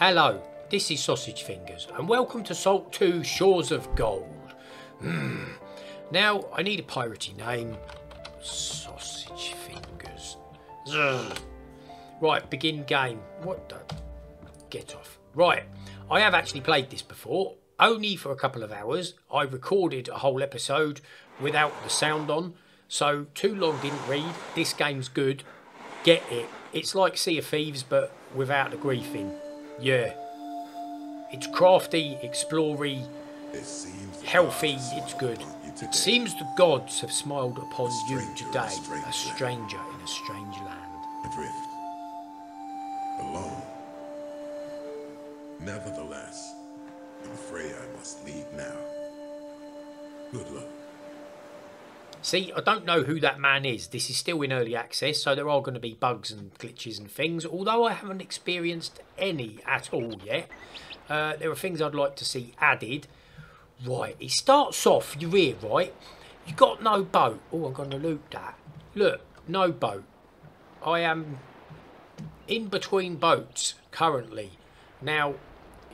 Hello, this is Sausage Fingers, and welcome to Salt 2 Shores of Gold. Hmm. Now, I need a piratey name. Sausage Fingers. Ugh. Right, begin game. What the? Get off. Right, I have actually played this before, only for a couple of hours. I recorded a whole episode without the sound on, so too long didn't read. This game's good. Get it. It's like Sea of Thieves, but without the griefing. Yeah. It's crafty, explory, healthy, it's good. It seems the gods have smiled upon you today, a stranger in a strange land. Adrift. Alone. Nevertheless, I'm afraid I must leave now. Good luck. See, I don't know who that man is. This is still in early access, so there are going to be bugs and glitches and things, although I haven't experienced any at all yet. Uh, there are things I'd like to see added. Right, it starts off, you're here, right? You got no boat. Oh, I'm going to loot that. Look, no boat. I am in between boats currently. Now,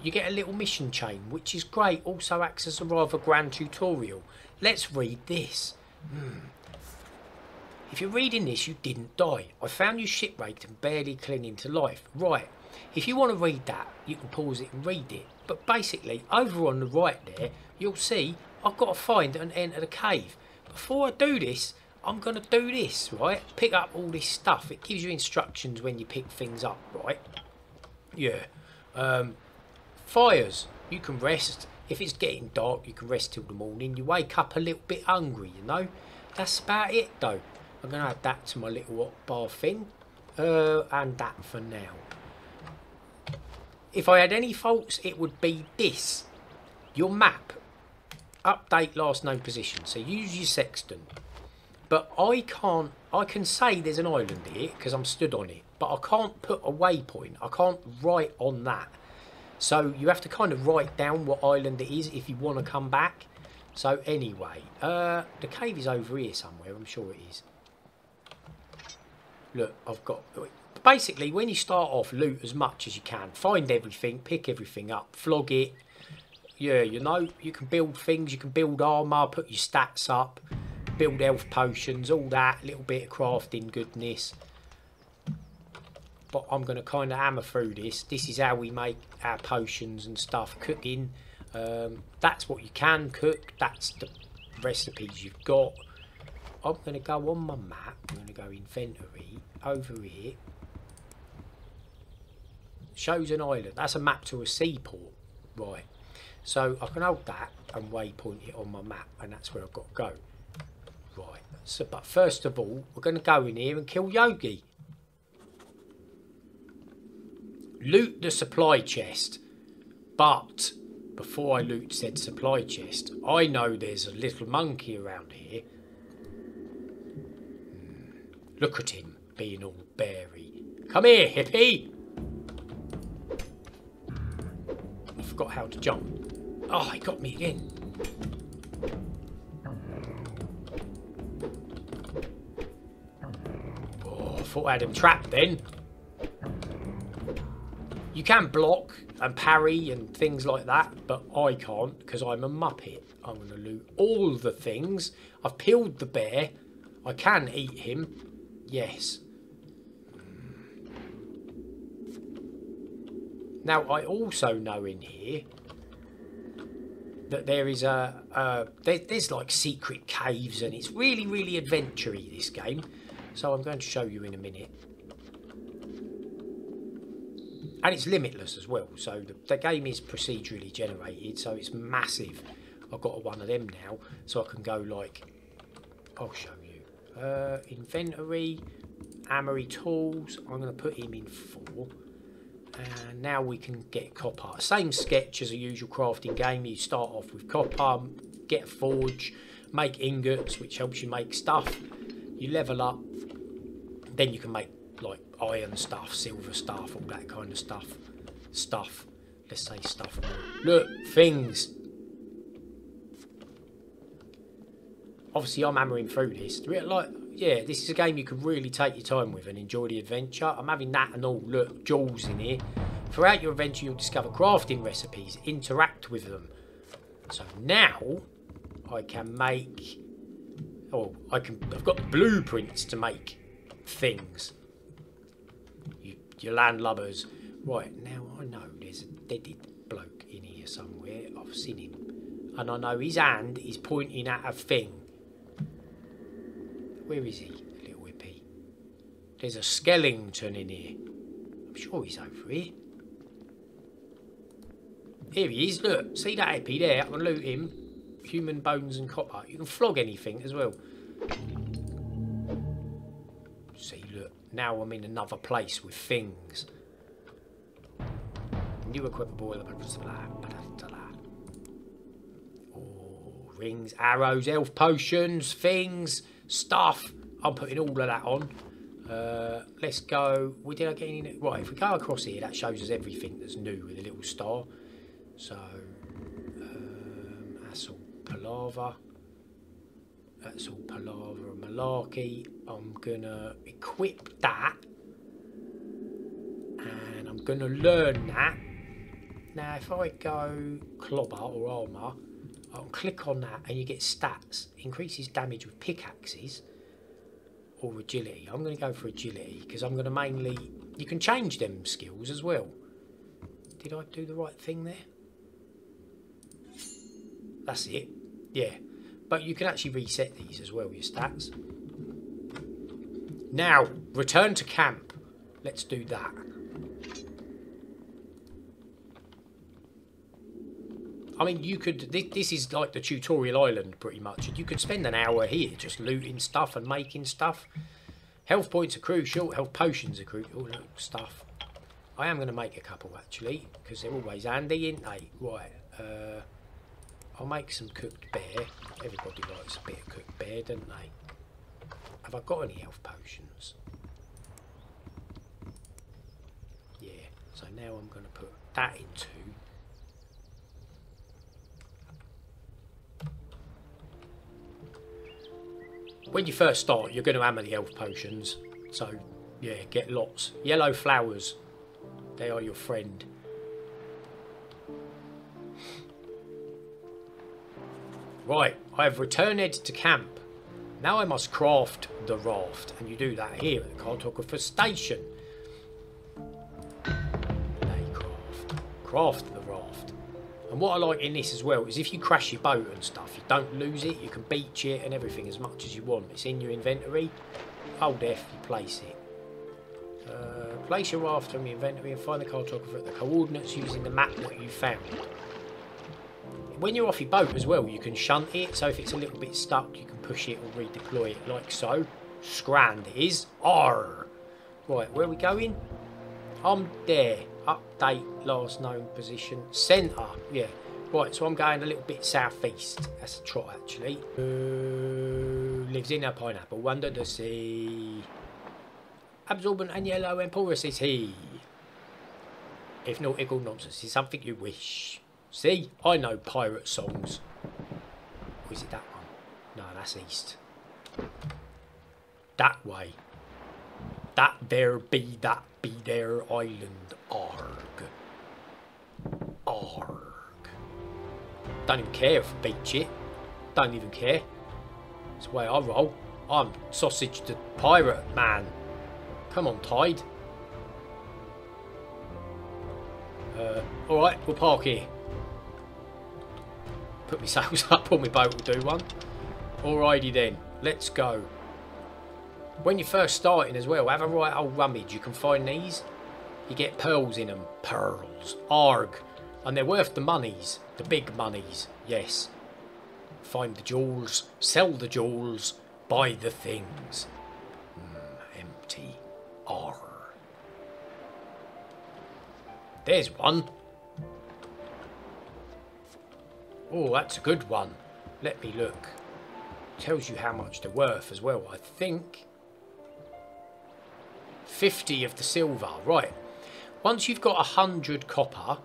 you get a little mission chain, which is great. Also acts as a rather grand tutorial. Let's read this. Hmm. If you're reading this, you didn't die. I found you shipwrecked and barely clinging to life. Right. If you want to read that, you can pause it and read it. But basically, over on the right there, you'll see I've got to find and enter the cave. Before I do this, I'm going to do this, right? Pick up all this stuff. It gives you instructions when you pick things up, right? Yeah. Um, fires. You can rest. If it's getting dark, you can rest till the morning. You wake up a little bit hungry, you know. That's about it, though. I'm going to add that to my little bar thing. Uh, and that for now. If I had any faults, it would be this. Your map. Update last known position. So use your sextant. But I can't... I can say there's an island here because I'm stood on it. But I can't put a waypoint. I can't write on that. So you have to kind of write down what island it is if you want to come back. So anyway, uh, the cave is over here somewhere. I'm sure it is. Look, I've got... Basically, when you start off, loot as much as you can. Find everything, pick everything up, flog it. Yeah, you know, you can build things. You can build armour, put your stats up, build health potions, all that. little bit of crafting goodness but I'm going to kind of hammer through this. This is how we make our potions and stuff. Cooking, um, that's what you can cook. That's the recipes you've got. I'm going to go on my map. I'm going to go inventory over here. Shows an island. That's a map to a seaport. Right. So I can hold that and waypoint it on my map and that's where I've got to go. Right. So, but first of all, we're going to go in here and kill Yogi. Loot the supply chest. But before I loot said supply chest, I know there's a little monkey around here. Hmm. Look at him being all berry. Come here, hippie! I forgot how to jump. Oh, he got me again. Oh, I thought I had him trapped then. You can block and parry and things like that, but I can't because I'm a muppet. I'm going to loot all the things. I've peeled the bear. I can eat him. Yes. Now, I also know in here that there is a, a there, there's like secret caves and it's really, really adventure this game. So I'm going to show you in a minute and it's limitless as well. So the, the, game is procedurally generated, so it's massive. I've got one of them now, so I can go like, I'll show you. Uh, inventory, Amory tools. I'm going to put him in four. And now we can get copper. Same sketch as a usual crafting game. You start off with copper, get forge, make ingots, which helps you make stuff. You level up, then you can make like iron stuff, silver stuff, all that kind of stuff. Stuff. Let's say stuff. Look, things. Obviously, I'm hammering through this. Like, yeah, this is a game you can really take your time with and enjoy the adventure. I'm having that and all. Look, jewels in here. Throughout your adventure, you'll discover crafting recipes. Interact with them. So now I can make. Oh, I can. I've got blueprints to make things. You, you landlubbers. Right now, I know there's a deaded bloke in here somewhere. I've seen him, and I know his hand is pointing at a thing. Where is he, little whippy? There's a skeleton in here. I'm sure he's over here. Here he is, look. See that hippie there? I can loot him. Human bones and copper. You can flog anything as well. Now I'm in another place with things. New equipment boiler. Oh, rings, arrows, elf potions, things, stuff. I'm putting all of that on. Uh, let's go. We did I get any? Right, if we go across here, that shows us everything that's new with a little star. So um, that's palaver. Uh, That's all palaver and malarkey. I'm gonna equip that, and I'm gonna learn that. Now, if I go clobber or armor, I'll click on that, and you get stats. Increases damage with pickaxes or agility. I'm going to go for agility because I'm going to mainly. You can change them skills as well. Did I do the right thing there? That's it. Yeah. But you can actually reset these as well, your stats. Now, return to camp. Let's do that. I mean, you could. This, this is like the tutorial island, pretty much. And you could spend an hour here just looting stuff and making stuff. Health points are crucial. Health potions are crucial. That stuff. I am going to make a couple actually, because they're always handy, ain't they? Right. Uh, I'll make some cooked bear. Everybody likes a bit of cooked bear, don't they? Have I got any health potions? Yeah. So now I'm going to put that into when you first start, you're going to hammer the health potions. So, yeah, get lots. Yellow flowers, they are your friend. Right, I have returned to camp. Now I must craft the raft, and you do that here at the cartographer station. Craft. Craft the raft. And what I like in this as well is if you crash your boat and stuff, you don't lose it, you can beach it and everything as much as you want. It's in your inventory. Hold F, you place it. Uh, place your raft on your inventory and find the cartographer at the coordinates using the map that you found. When you're off your boat as well, you can shunt it, so if it's a little bit stuck, you can push it or redeploy it like so. Scrand is. R. Right, where are we going? I'm there. Update last known position. Centre. Yeah. Right, so I'm going a little bit southeast. That's a trot actually. Uh, lives in a pineapple under the sea. Absorbent and yellow and porous is he. If not, nautical nonsense is something you wish. See, I know pirate songs. Or is it that one? No, that's east. That way. That there be that be there island. Arg. Arg. Don't even care if I beach it. Don't even care. It's the way I roll. I'm sausage the pirate man. Come on, Tide. Uh, Alright, we'll park here. Put my sails up on my boat will do one. Alrighty then, let's go. When you're first starting as well, have a right old rummage. You can find these. You get pearls in them. Pearls. Arg. And they're worth the monies. The big monies. Yes. Find the jewels. Sell the jewels. Buy the things. Mm, empty. R. There's one. Oh, that's a good one. Let me look. Tells you how much they're worth as well, I think. 50 of the silver. Right. Once you've got 100 copper,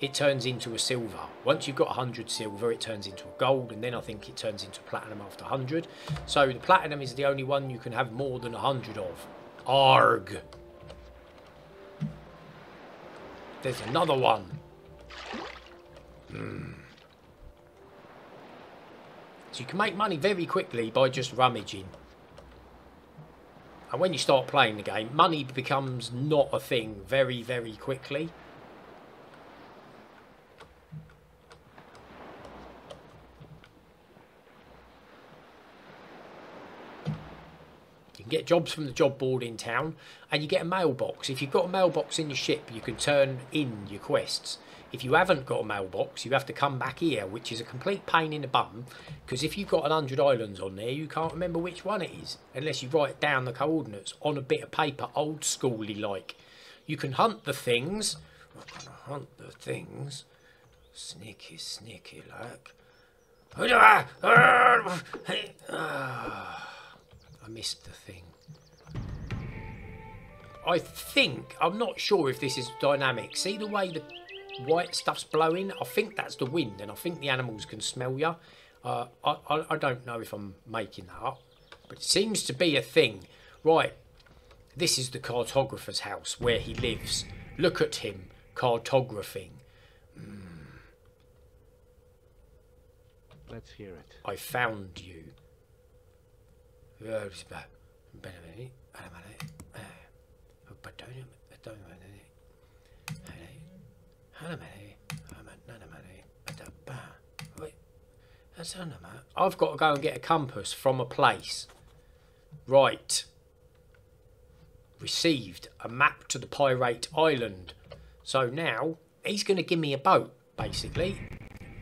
it turns into a silver. Once you've got 100 silver, it turns into a gold, and then I think it turns into platinum after 100. So the platinum is the only one you can have more than 100 of. Arg. There's another one. Hmm. You can make money very quickly by just rummaging. And when you start playing the game, money becomes not a thing very, very quickly. You can get jobs from the job board in town, and you get a mailbox. If you've got a mailbox in your ship, you can turn in your quests. If you haven't got a mailbox, you have to come back here, which is a complete pain in the bum, because if you've got an hundred islands on there, you can't remember which one it is, unless you write down the coordinates on a bit of paper, old schooly like. You can hunt the things. Hunt the things. Sneaky, sneaky like. I missed the thing. I think, I'm not sure if this is dynamic. See the way the white stuff's blowing? I think that's the wind, and I think the animals can smell you. Uh, I, I, I don't know if I'm making that up, but it seems to be a thing. Right, this is the cartographer's house where he lives. Look at him, cartographing. Let's hear it. I found you. I've got to go and get a compass from a place. Right. Received a map to the pirate island. So now he's going to give me a boat, basically.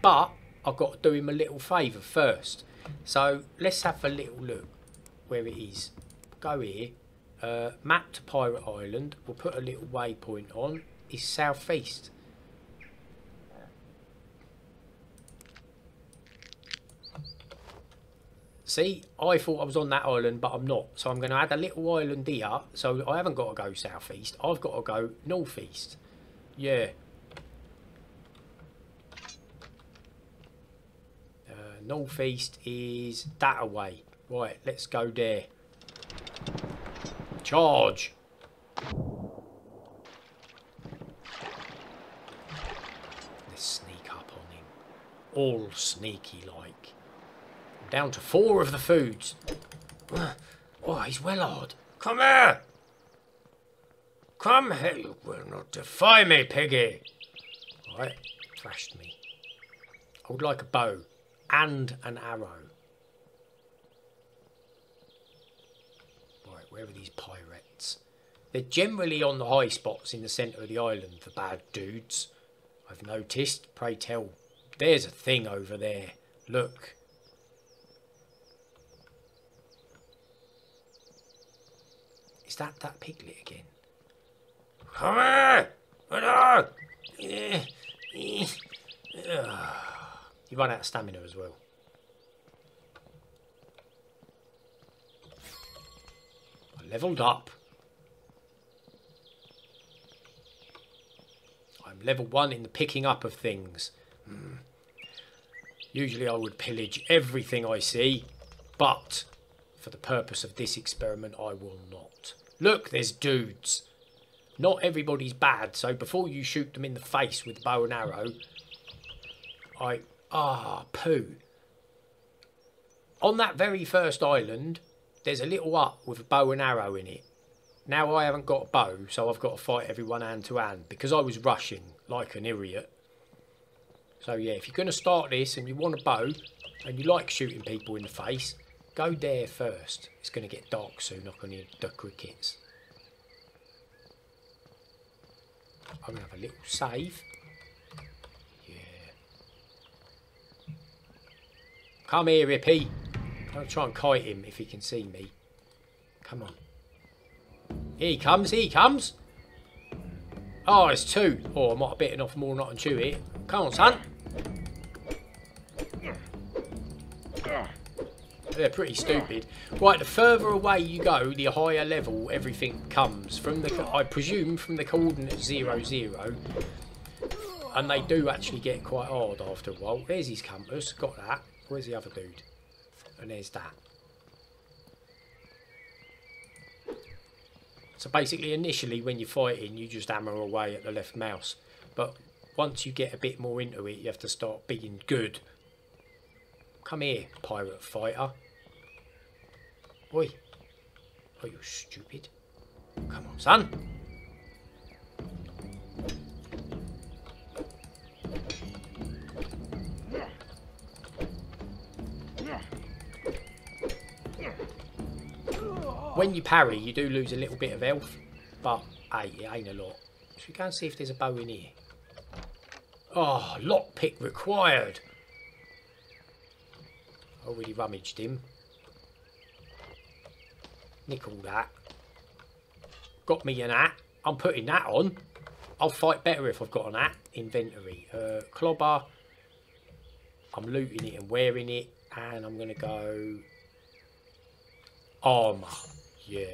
But I've got to do him a little favour first. So let's have a little look where it is. Go here. Uh, map to Pirate Island. We'll put a little waypoint on. It's southeast. See, I thought I was on that island, but I'm not. So I'm going to add a little island here. So I haven't got to go southeast. I've got to go northeast. Yeah. Uh, northeast is that away. Right, let's go there. Charge! Let's sneak up on him. All sneaky like. Down to four of the foods. Oh, he's well odd. Come here! Come here, you will not defy me, piggy! Right, thrashed me. I would like a bow and an arrow. Right, where are these pirates? They're generally on the high spots in the centre of the island, the bad dudes. I've noticed. Pray tell. There's a thing over there. Look. Is that that piglet again? Come here! Come on! Yeah. Yeah. You run out of stamina as well. I leveled up. I'm level one in the picking up of things. Hmm. Usually I would pillage everything I see, but for the purpose of this experiment I will not. Look, there's dudes. Not everybody's bad, so before you shoot them in the face with bow and arrow, I... Ah, poo. On that very first island, there's a little hut with a bow and arrow in it. Now I haven't got a bow, so I've got to fight everyone hand to hand because I was rushing like an idiot. So yeah, if you're going to start this and you want a bow and you like shooting people in the face, go there first. It's going to get dark soon. I can hear the crickets. I'm going to have a little save. Yeah. Come here, Rippy. I'll try and kite him if he can see me. Come on. Here he comes, here he comes. Oh, it's two. Oh, I might have bitten off more than I can chew it. Come on, son. They're pretty stupid. Right, the further away you go, the higher level everything comes. From the, I presume, from the coordinate zero zero. And they do actually get quite hard after a while. There's his compass. Got that. Where's the other dude? And there's that. So basically, initially, when you're fighting, you just hammer away at the left mouse. But once you get a bit more into it, you have to start being good. Come here, pirate fighter. Oi. Are you stupid? Come on, son. When you parry, you do lose a little bit of health, but hey, it ain't a lot. Should we go and see if there's a bow in here? Oh, lockpick required. Already rummaged him. Nickel that. Got me an hat. I'm putting that on. I'll fight better if I've got an hat. Inventory. Uh, clobber. I'm looting it and wearing it. And I'm going to go... Armour. Yeah.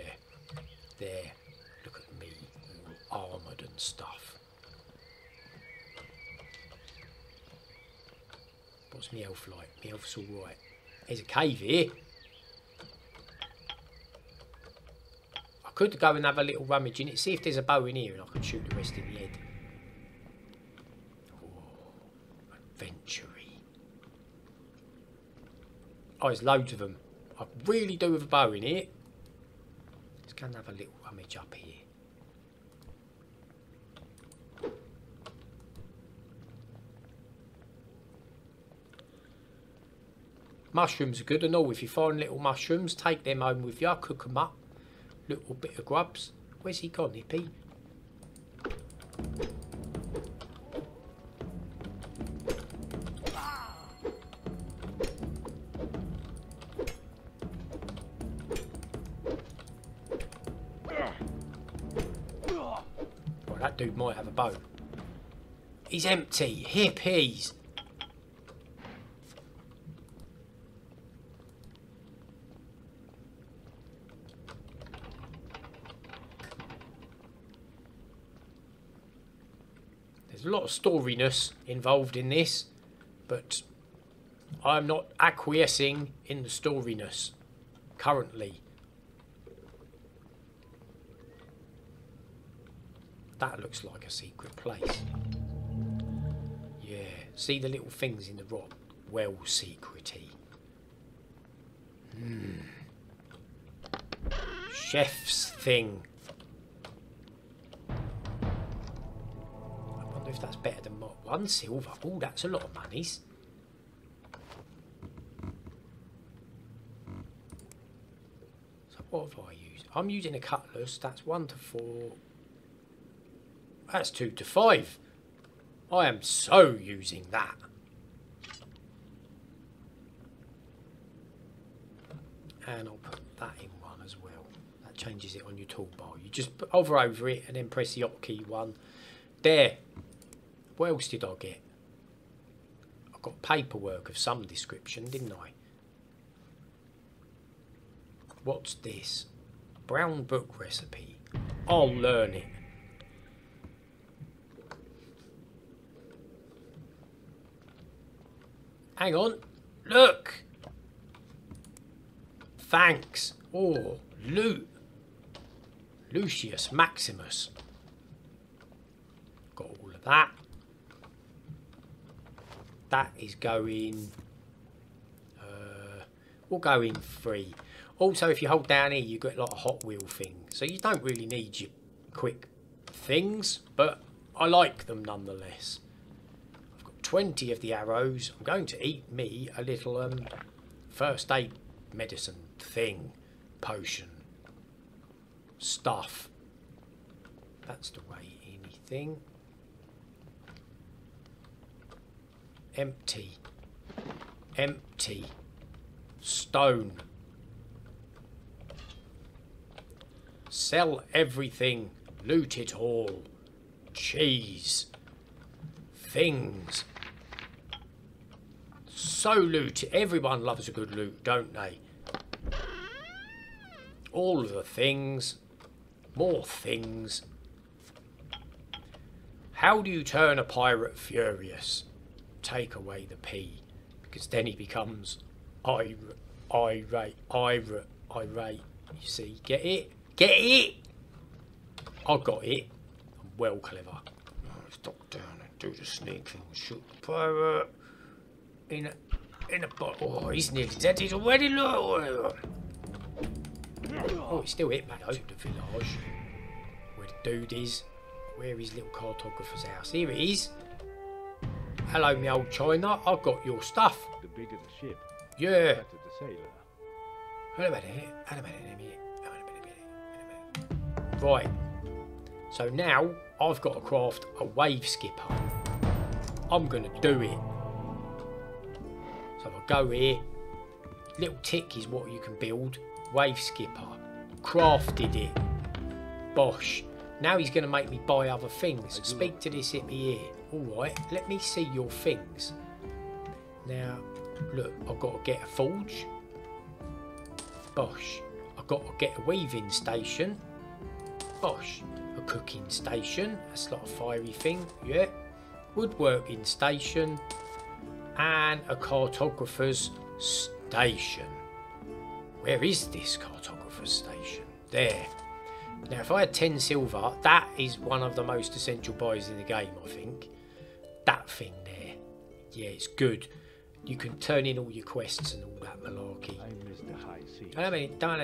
There. Look at me. All armoured and stuff. What's my elf like? My elf's alright. There's a cave here. Could go and have a little rummage in it, see if there's a bow in here and I can shoot the rest in the head. Oh, adventure Oh, there's loads of them. I really do have a bow in here. Let's go and have a little rummage up here. Mushrooms are good and all. If you find little mushrooms, take them home with you, cook them up. Little bit of grubs. Where's he gone, Hippy? Well, that dude might have a bow. He's empty. Hippies. A lot of storiness involved in this, but I'm not acquiescing in the storiness currently. That looks like a secret place. Yeah, see the little things in the rock? Well secrety. Hmm. Chef's thing. One silver. Oh, that's a lot of monies. So what have I used? I'm using a cutlass. That's one to four. That's two to five. I am so using that. And I'll put that in one as well. That changes it on your toolbar. You just hover over it and then press the hotkey one. There. What else did I get? I got paperwork of some description, didn't I? What's this? Brown book recipe. I'll learn it. Hang on. Look. Thanks. Oh, loot. Lucius Maximus. Got all of that. That is going... Uh, we'll go in free. Also, if you hold down here, you get like a Hot Wheel thing. So you don't really need your quick things, but I like them nonetheless. I've got 20 of the arrows. I'm going to eat me a little um, first aid medicine thing, potion, stuff. That's the way anything. Empty. Empty. Stone. Sell everything. Loot it all. Cheese. Things so loot. Everyone loves a good loot, don't they? All the things. More things. How do you turn a pirate furious? Take away the P. Because then he becomes irate, irate, irate, irate. You see, get it? Get it? I got it. I'm well clever. Let's duck down and do the sneak thing. Shoot the pirate in a in a bottle. Oh, he's nearly dead. He's already low. Oh, he's still hit, man. Out the village where the dude is. Where his little cartographer's house? Here it is. Hello, me old China. I've got your stuff. The bigger the ship, Yeah. the better the sailor. Wait a minute. Wait a minute. Wait a minute. Wait a minute. Wait a minute. Right. So now I've got to craft a wave skipper. I'm going to do it. So if I go here, little tick is what you can build. Wave skipper. Crafted it. Bosh. Now he's going to make me buy other things. Speak to this hippie here. Alright, let me see your things. Now, look, I've got to get a forge. Bosh. I've got to get a weaving station. Bosh. A cooking station. That's not a fiery thing. Yeah. Woodworking station. And a cartographer's station. Where is this cartographer's station? There. Now, if I had 10 silver, that is one of the most essential buys in the game, I think. That thing there. Yeah, it's good. You can turn in all your quests and all that malarkey. I miss the high mean, uh,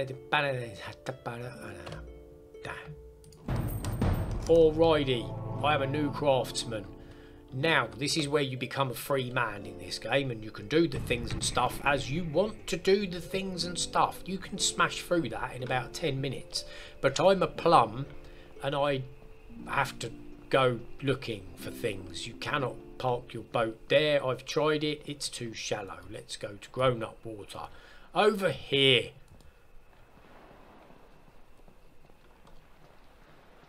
Alrighty, I am a new craftsman. Now, this is where you become a free man in this game and you can do the things and stuff as you want to do the things and stuff. You can smash through that in about 10 minutes. But I'm a plum and I have to go looking for things. You cannot park your boat there. I've tried it, it's too shallow. Let's go to grown up water. Over here.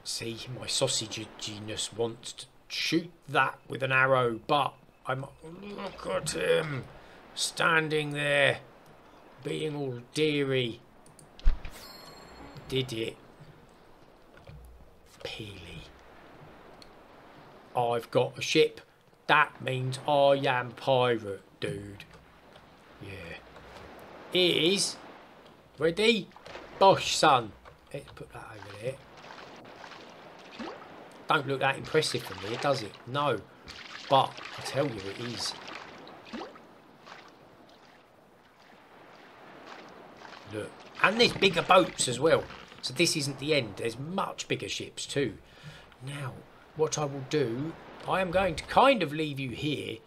See, my sausage genius wants to shoot that with an arrow, but I'm. Look at him standing there, being all deary. Did it. Peely. I've got a ship. That means I am pirate, dude. Yeah. It is. Ready? Bosh, son. Let's put that over there. Don't look that impressive from here, does it? No. But I tell you it is. Look. And there's bigger boats as well. So this isn't the end. There's much bigger ships too. Now, what I will do, I am going to kind of leave you here.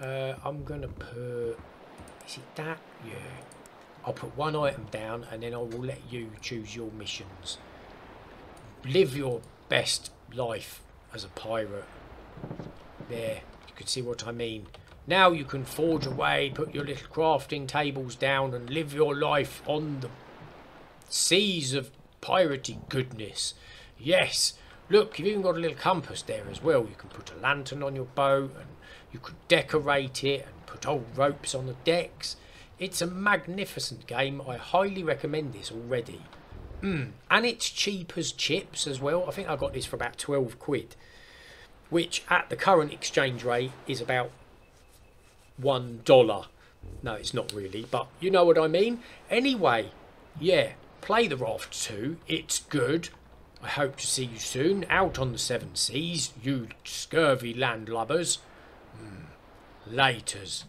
Uh, I'm going to put... Is it that? Yeah. I'll put one item down and then I will let you choose your missions. Live your best life as a pirate. There, you can see what I mean. Now you can forge away, put your little crafting tables down and live your life on the seas of piratey goodness. Yes, look, you've even got a little compass there as well. You can put a lantern on your boat and you could decorate it and put old ropes on the decks. It's a magnificent game. I highly recommend this already. Mm. And it's cheap as chips as well. I think I got this for about 12 quid, which at the current exchange rate is about one dollar. No, it's not really, but you know what I mean. Anyway, yeah, play the Raft 2. It's good. I hope to see you soon out on the seven seas, you scurvy landlubbers. Mm. Laters.